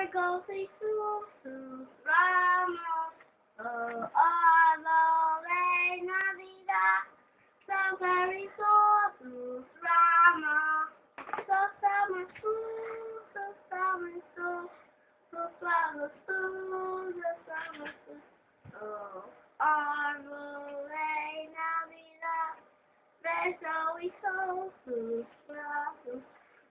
Dragos y sus, ramos, oh, árbol so Navidad, so sus ramas, So summer so, so summer so, so summer so, so summer so. oh, árbol de Navidad, so y so brazos.